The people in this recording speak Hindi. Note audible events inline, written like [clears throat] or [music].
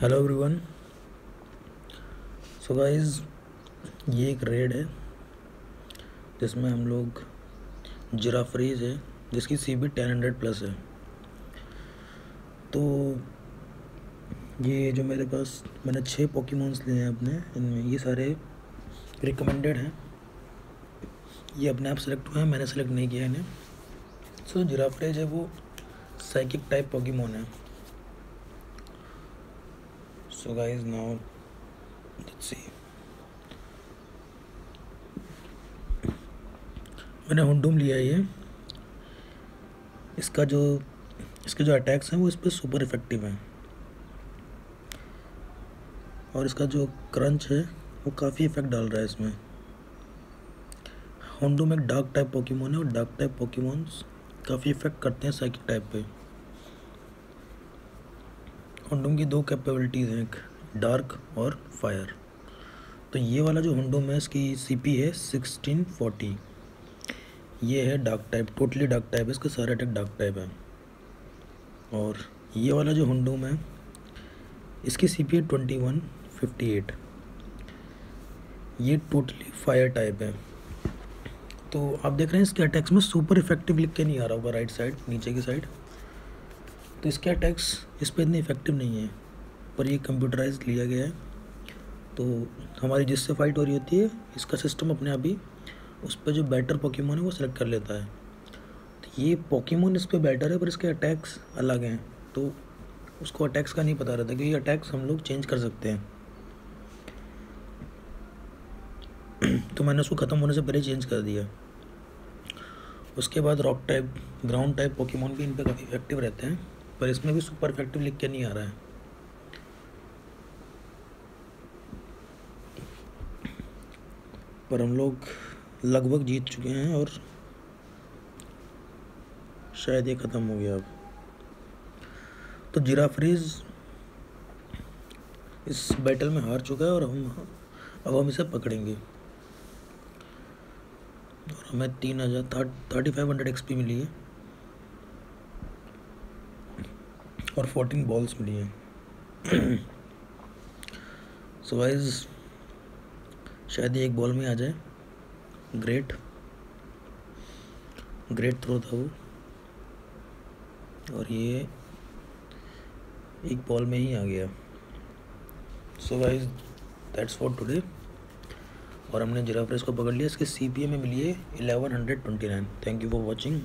हेलो एवरीवन सो गाइस ये एक रेड है जिसमें हम लोग जिराफ्रीज है जिसकी C P ten hundred plus है। तो ये जो मेरे पास मैंने छः पॉकीमोन्स लिए हैं अपने इनमें ये सारे रिकमेंडेड हैं। ये अपने आप सेलेक्ट हुए हैं मैंने सेलेक्ट नहीं किया इन्हें। सो so, जिराफ्रेज है वो साइकिक टाइप पॉकीमोन है। So, guys, now, let's see. मैंने हुडूम लिया ये। इसका जो, इसके जो अटैक्स हैं, वो इस पर सुपर इफ़ेक्टिव हैं। और इसका जो क्रंच है, वो काफ़ी इफ़ेक्ट डाल रहा है इसमें। होंडूम एक डार्क टाइप पोकीमोन है और डार्क टाइप पोकीमोन्स काफ़ी इफ़ेक्ट करते हैं साइकिक टाइप पे। हुडूम की दो कैपेबिलिटीज़ हैं एक डार्क और फायर तो ये वाला जो हुडूम है इसकी सीपी है सिक्सटीन फोर्टी ये है dark type totally dark type है, इसके सारे अटैक डार्क टाइप है. और ये वाला जो हुडूम है इसकी सी पी है ट्वेंटी वन फिफ्टी एट ये टोटली फायर टाइप है. तो आप देख रहे हैं इसके अटैक्स में सुपर इफ़ेक्टिव लिख के नहीं आ रहा होगा राइट साइड नीचे की साइड तो इसके अटैक्स इस पर इतने इफ़ेक्टिव नहीं है, पर ये कंप्यूटराइज लिया गया है। तो हमारी जिससे फाइट हो रही होती है, इसका सिस्टम अपने आप ही उस पर जो बैटर पोकीमोन है वो सिलेक्ट कर लेता है। तो ये पोकीमोन इस पर बैटर है, पर इसके अटैक्स अलग हैं। तो उसको अटैक्स का नहीं पता रहता क्योंकि अटैक्स हम लोग चेंज कर सकते हैं। तो मैंने उसको ख़त्म होने से पहले चेंज कर दिया। उसके बाद rock type ground type Pokemon भी इन पर काफ़ी इफ़ेक्टिव रहते हैं। पर इसमें भी सुपर इफ़ेक्टिव लिख के नहीं आ रहा है। पर हम लोग लगभग जीत चुके हैं और शायद ये ख़त्म हो गया अब। तो जीरा फ्रीज इस बैटल में हार चुका है और हम अब हम इसे पकड़ेंगे। और हमें तीन हज़ार थर्टी फाइव हंड्रेड एक्सपी मिली है। और फोर्टीन बॉल्स मिली हैं। [clears throat] सो वाइज शायद एक बॉल में आ जाए। ग्रेट ग्रेट थ्रो था वो। और ये एक बॉल में ही आ गया। So guys that's for today और हमने जिराफ्रेस को पकड़ लिया। इसके सीपीए में मिली है eleven hundred twenty nine thank you for watching